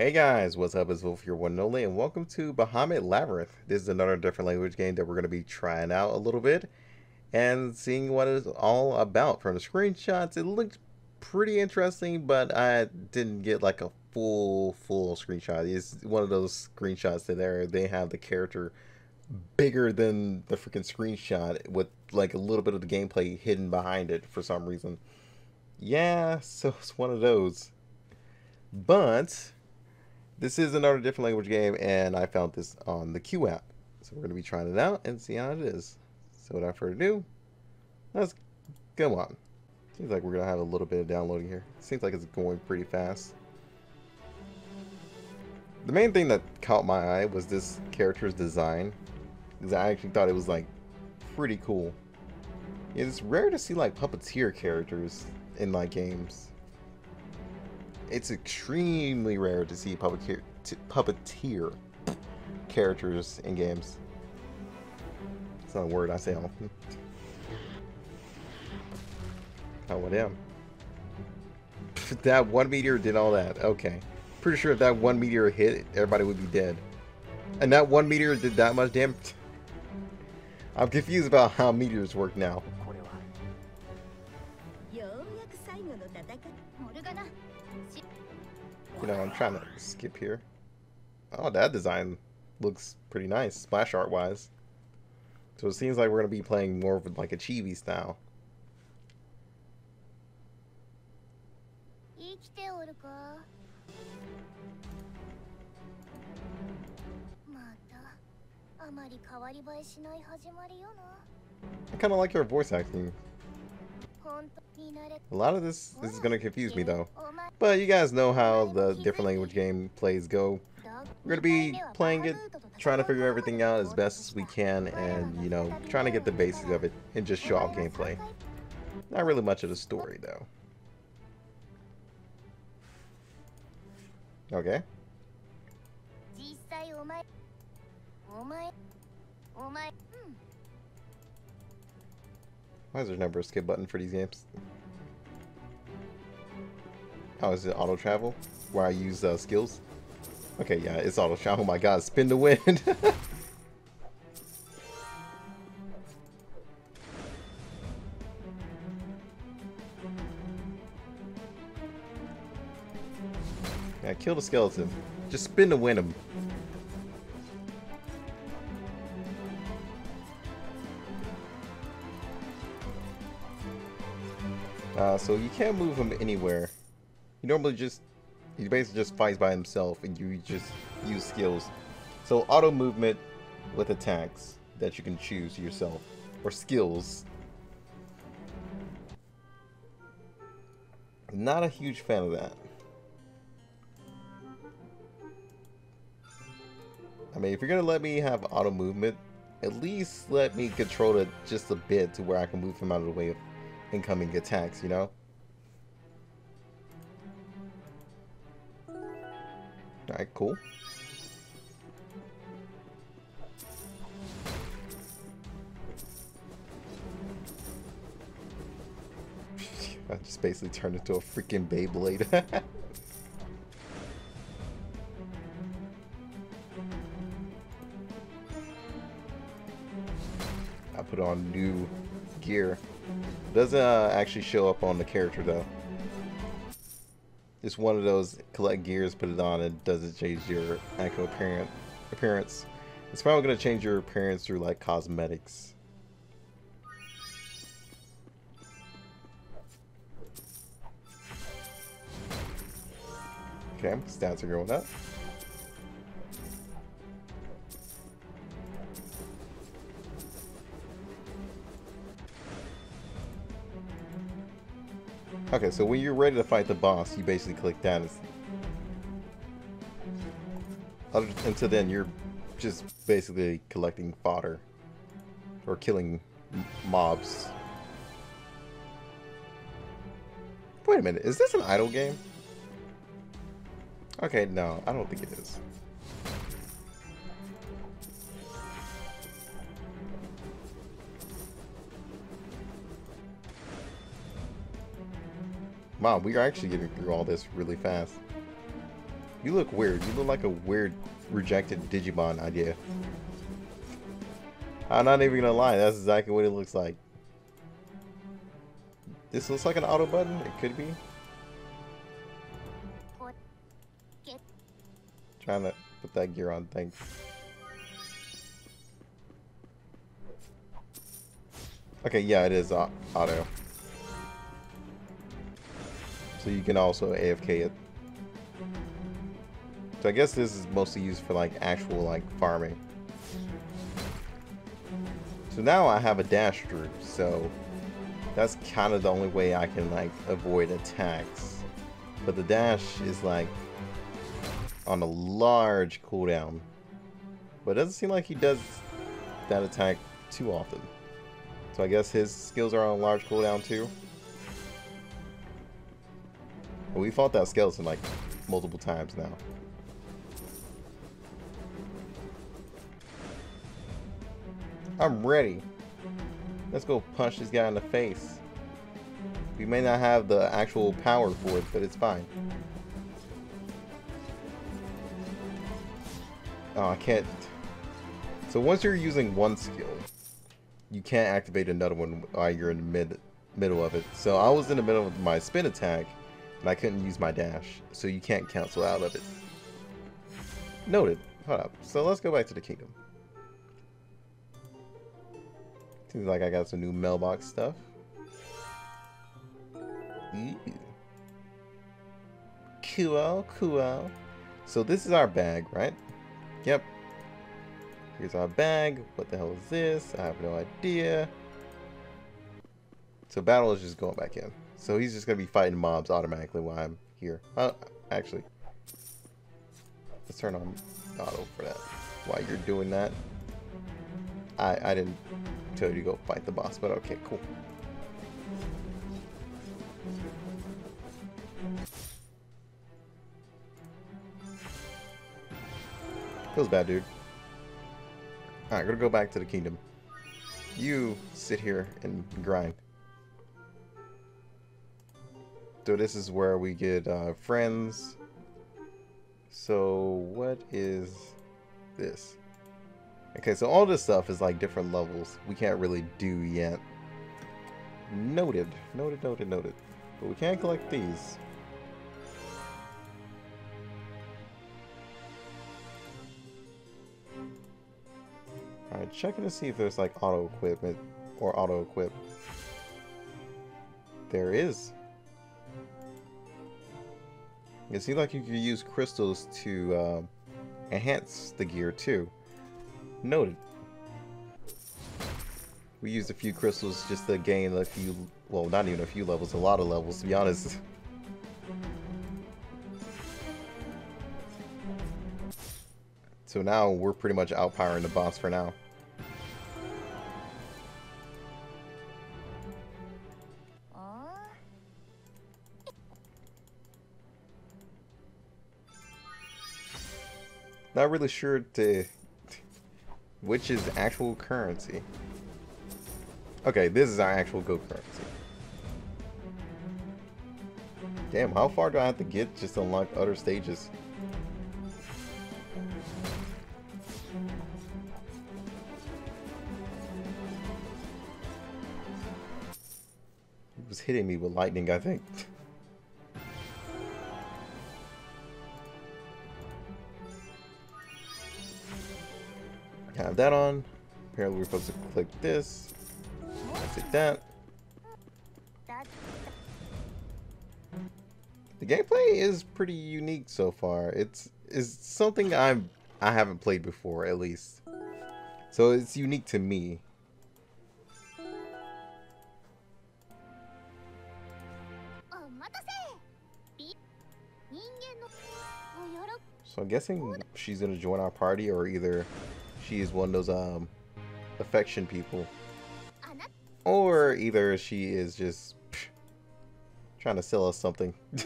Hey guys, what's up? It's Volf, your one and only, and welcome to Bahamut Labyrinth. This is another different language game that we're going to be trying out a little bit and seeing what it's all about. From the screenshots, it looked pretty interesting, but I didn't get like a full, full screenshot. It's one of those screenshots that there they have the character bigger than the freaking screenshot with like a little bit of the gameplay hidden behind it for some reason. Yeah, so it's one of those. But this is another different language game, and I found this on the QooApp. So we're going to be trying it out and see how it is. So without further ado, let's go on. Seems like we're going to have a little bit of downloading here. Seems like it's going pretty fast. The main thing that caught my eye was this character's design. Because I actually thought it was like pretty cool. It's rare to see like puppeteer characters in like games it's extremely rare to see puppeteer, puppeteer characters in games. It's not a word I say often. Oh, damn. that one meteor did all that. Okay. Pretty sure if that one meteor hit, everybody would be dead. And that one meteor did that much damage? I'm confused about how meteors work now. You know, I'm trying to skip here. Oh, that design looks pretty nice, splash art wise. So it seems like we're going to be playing more of like a chibi style. I kind of like your voice acting. A lot of this, is going to confuse me though. But you guys know how the different language game plays go. We're going to be playing it, trying to figure everything out as best as we can, and, you know, trying to get the basics of it and just show off gameplay. Not really much of the story though. Okay. Why is there never a skip button for these games? How is it auto travel? Where I use uh, skills? Okay, yeah, it's auto travel. Oh my god, spin the wind. yeah, kill the skeleton. Just spin the wind him. Uh, so you can't move him anywhere. He normally just, he basically just fights by himself and you just use skills. So auto movement with attacks that you can choose yourself. Or skills. Not a huge fan of that. I mean, if you're to let me have auto movement, at least let me control it just a bit to where I can move him out of the way incoming attacks, you know? Alright, cool. I just basically turned into a freaking Beyblade. I put on new gear. Doesn't uh, actually show up on the character though. It's one of those collect gears, put it on, and doesn't change your actual appearance. It's probably going to change your appearance through like cosmetics. Okay, stats are going up. Okay, so when you're ready to fight the boss, you basically click down. Until then, you're just basically collecting fodder. Or killing mobs. Wait a minute, is this an idle game? Okay, no, I don't think it is. Wow, we are actually getting through all this really fast. You look weird. You look like a weird rejected Digimon idea. I'm not even gonna lie, that's exactly what it looks like. This looks like an auto button, it could be. Trying to put that gear on, thanks. Okay, yeah, it is auto. So you can also AFK it. So I guess this is mostly used for like actual like farming. So now I have a dash droop, so that's kind of the only way I can like avoid attacks. But the dash is like on a large cooldown. But it doesn't seem like he does that attack too often. So I guess his skills are on a large cooldown too. We fought that skeleton like multiple times now. I'm ready. Let's go punch this guy in the face. We may not have the actual power for it, but it's fine. Oh, I can't. So once you're using one skill, you can't activate another one while you're in the mid middle of it. So I was in the middle of my spin attack, and I couldn't use my dash, so you can't cancel out of it. Noted. Hold up. So let's go back to the kingdom. Seems like I got some new mailbox stuff. Cool, cool. So this is our bag, right? Yep. Here's our bag. What the hell is this? I have no idea. So battle is just going back in. So he's just going to be fighting mobs automatically while I'm here. Uh, actually, let's turn on auto for that. While you're doing that. I, I didn't tell you to go fight the boss, but okay, cool. Feels bad, dude. Alright, gonna go back to the kingdom. You sit here and grind. So this is where we get uh, friends. So what is this? Okay, so all this stuff is like different levels we can't really do yet. Noted. Noted, noted, noted. But we can collect these. Alright, checking to see if there's like auto equipment or auto equip. There is. It seems like you could use crystals to uh, enhance the gear too. Noted. We used a few crystals just to gain a few, well, not even a few levels, a lot of levels, to be honest. So now we're pretty much outpowering the boss for now. Not really sure to which is actual currency. Okay, this is our actual go currency. Damn, how far do I have to get just to unlock other stages? It was hitting me with lightning, I think. That on. Apparently we're supposed to click this. Click that. The gameplay is pretty unique so far. It's is something I'm I haven't played before at least. So it's unique to me. So I'm guessing she's gonna join our party or either she is one of those um affection people. Or either she is just pff, trying to sell us something.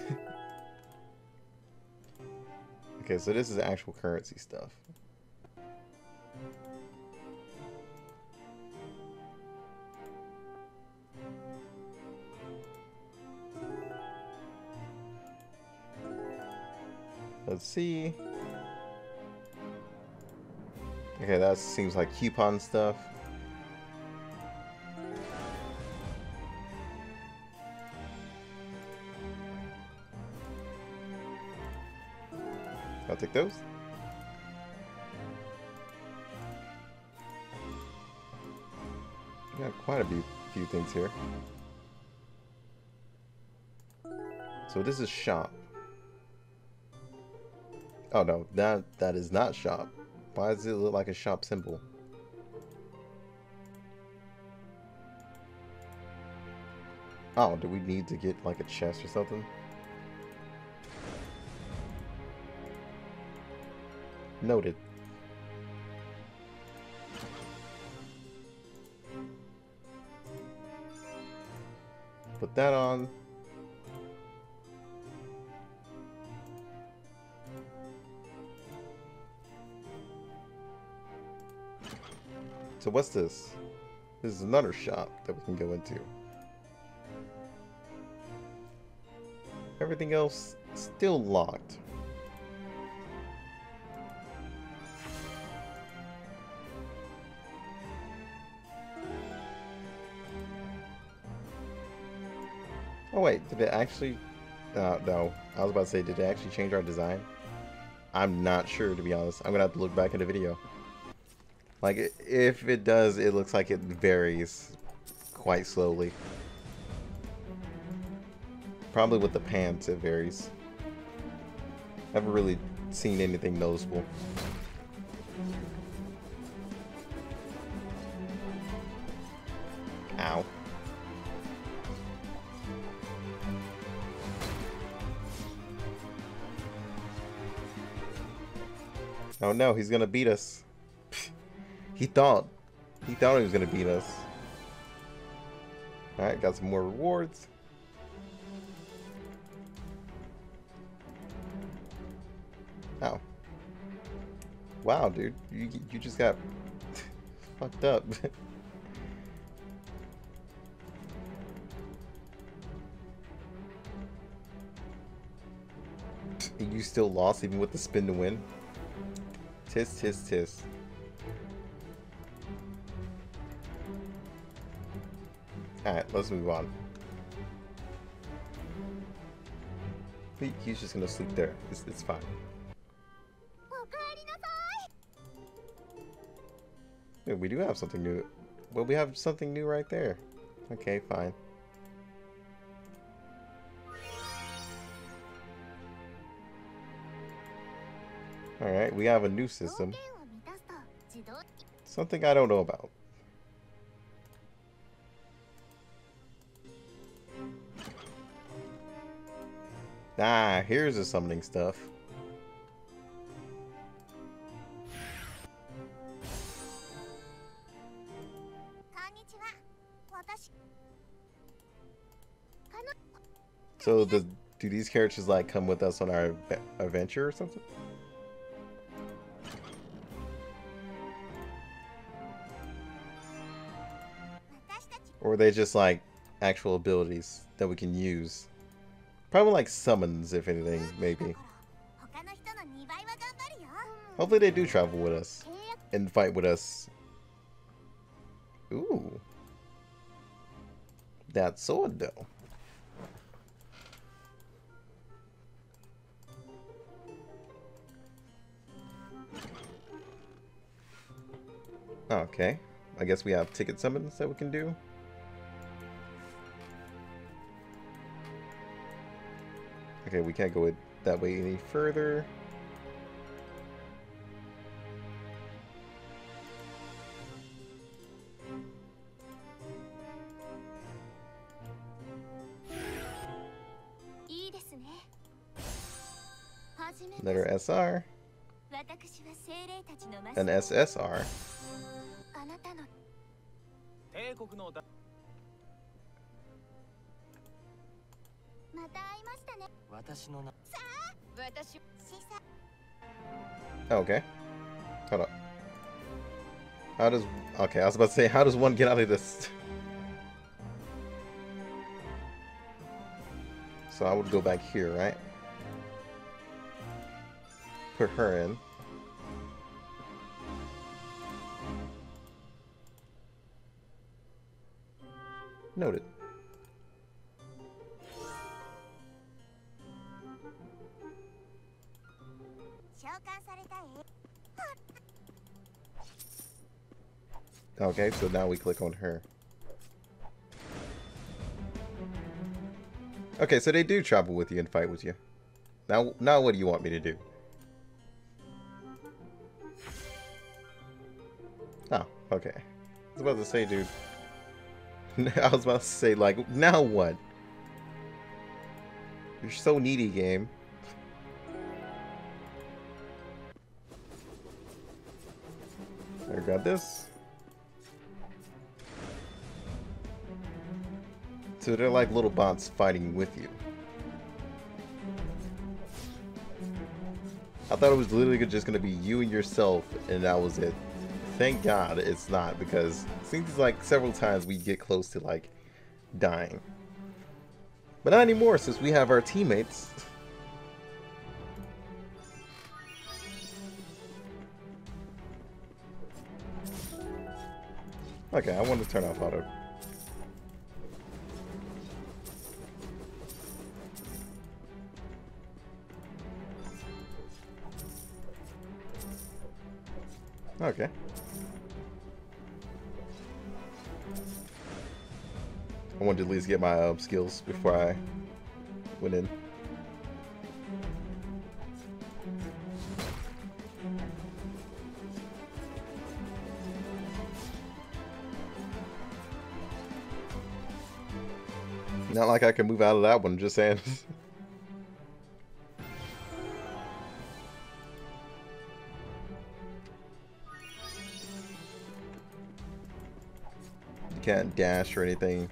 okay, so this is actual currency stuff. Let's see. Okay, that seems like coupon stuff. I'll take those. Got quite a few, few things here. So this is shop. Oh no, that that is not shop. Why does it look like a shop symbol? Oh, do we need to get like a chest or something? Noted. Put that on. So what's this? This is another shop that we can go into. Everything else still locked. Oh wait, did it actually... Uh, no, I was about to say, did it actually change our design? I'm not sure, to be honest. I'm gonna have to look back at the video. Like, if it does, it looks like it varies quite slowly. Probably with the pants, it varies. Never really seen anything noticeable. Ow. Oh no, he's gonna beat us. He thought. He thought he was going to beat us. Alright, got some more rewards. Oh. Wow, dude. You, you just got fucked up. you still lost even with the spin to win? Tis, tis, tis. Alright, let's move on. He, he's just gonna sleep there. It's, it's fine. Yeah, we do have something new. Well, we have something new right there. Okay, fine. Alright, we have a new system. Something I don't know about. Ah, here's the summoning stuff. So the, do these characters like come with us on our adventure or something? Or are they just like actual abilities that we can use? Probably like summons, if anything, maybe. Hopefully they do travel with us and fight with us. Ooh. That sword, though. Okay. I guess we have ticket summons that we can do. Okay, we can't go that way any further. Letter SR. An SSR. Oh, okay. Hold up. How does... Okay, I was about to say, how does one get out of this? so I would go back here, right? put her in. Noted. Okay, so now we click on her. Okay, so they do travel with you and fight with you. Now, now what do you want me to do? Oh, okay. I was about to say, dude. I was about to say, like, now what? You're so needy, game. I got this. So they're like little bots fighting with you. I thought it was literally just going to be you and yourself, and that was it. Thank God it's not, because it seems like several times we get close to, like, dying. But not anymore, since we have our teammates. Okay, I want to turn off auto. Okay. I wanted to at least get my um, skills before I went in. Not like I can move out of that one, just saying. can't dash or anything.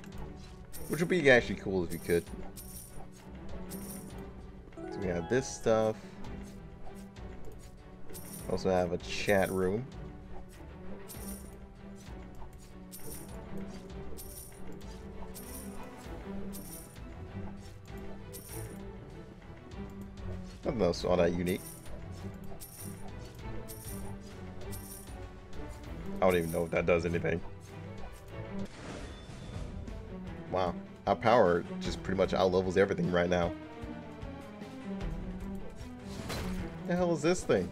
Which would be actually cool if you could. So we have this stuff. Also have a chat room. Nothing else all that unique. I don't even know if that does anything. Wow. Our power just pretty much outlevels everything right now. The hell is this thing?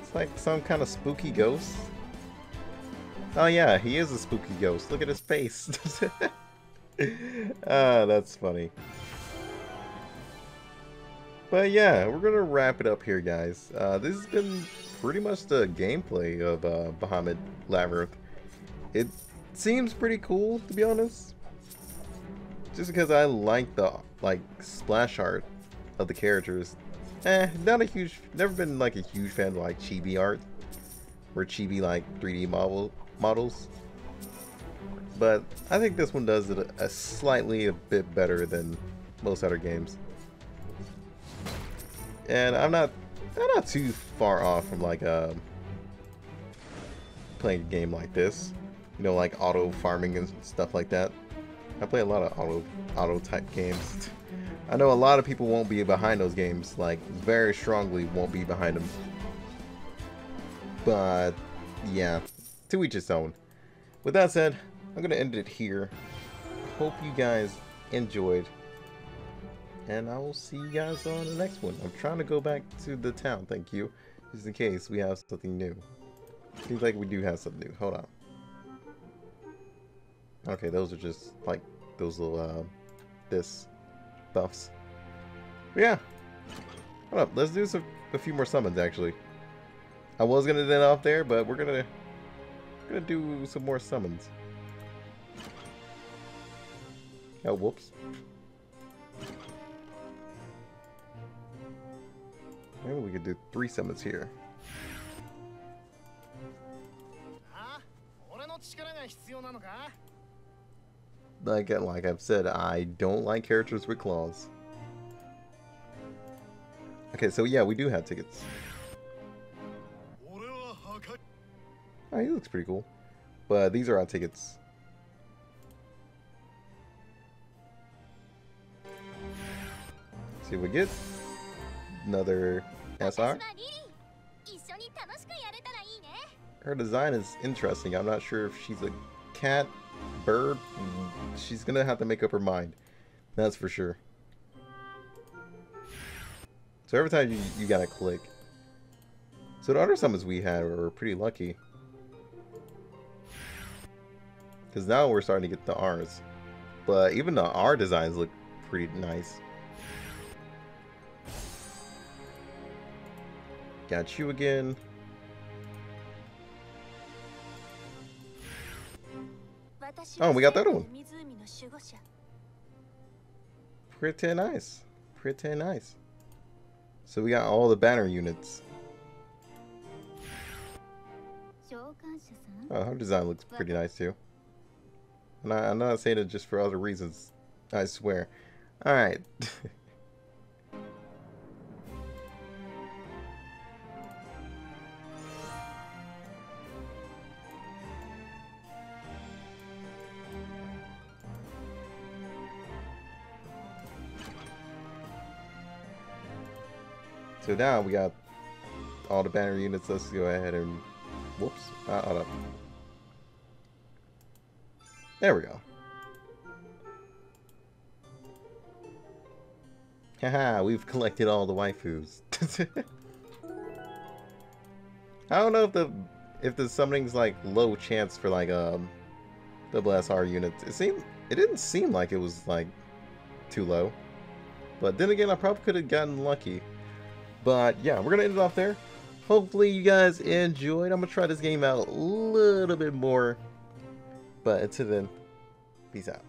It's like some kind of spooky ghost. Oh yeah, he is a spooky ghost. Look at his face. ah, that's funny. But yeah, we're gonna wrap it up here, guys. Uh, this has been pretty much the gameplay of uh, Bahamut Labyrinth. It seems pretty cool, to be honest. Just because I like the, like, splash art of the characters. Eh, not a huge, never been, like, a huge fan of, like, chibi art. Or chibi, like, 3D model, models. But I think this one does it a, slightly a bit better than most other games. And I'm not, I'm not too far off from, like, uh, playing a game like this you know, like auto farming and stuff like that. I play a lot of auto auto type games. I know a lot of people won't be behind those games, like very strongly won't be behind them. But yeah, to each his own. With that said, I'm gonna end it here. Hope you guys enjoyed. And I will see you guys on the next one. I'm trying to go back to the town, thank you. Just in case we have something new. Seems like we do have something new. Hold on. Okay, those are just like those little uh, this buffs. But yeah. Hold up, let's do some a few more summons actually. I was gonna end off there, but we're gonna gonna do some more summons. Oh, whoops. Maybe we could do three summons here. Like like I've said, I don't like characters with claws. Okay, so yeah, we do have tickets. Oh, he looks pretty cool. But these are our tickets. see what we get. Another SR? Her design is interesting. I'm not sure if she's a cat, bird. Mm, she's gonna have to make up her mind. That's for sure. So every time you, you gotta click. So the other summons we had were pretty lucky. Because now we're starting to get the R's. But even the R designs look pretty nice. Got you again. Oh, we got that one. Pretty nice. Pretty nice. So we got all the banner units. Oh, her design looks pretty nice too. And I, am not saying it just for other reasons. I swear. Alright. so now we got all the banner units. Let's go ahead and... Whoops. Uh, hold up. There we go. Haha, we've collected all the waifus. I don't know if the if the summoning's like low chance for like um double SR units. It seemed it didn't seem like it was like too low. But then again I probably could have gotten lucky. But yeah, we're gonna end it off there. Hopefully you guys enjoyed. I'm gonna try this game out a little bit more but until then, peace out.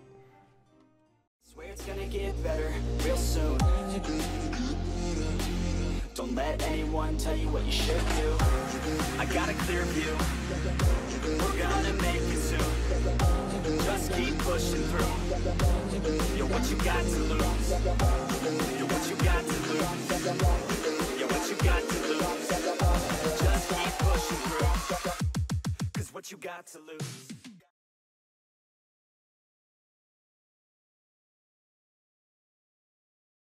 Don't let anyone tell you what you should do. I got a clear view. We're gonna make it soon. Just keep pushing through. You're what you got to lose. You're what you got to lose. What you got to lose. Cause what you got to lose.